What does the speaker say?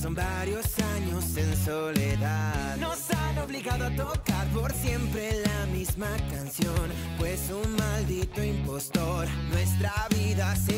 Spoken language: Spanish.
son varios años en soledad. Nos han obligado a tocar por siempre la misma canción. Pues un maldito impostor nuestra vida se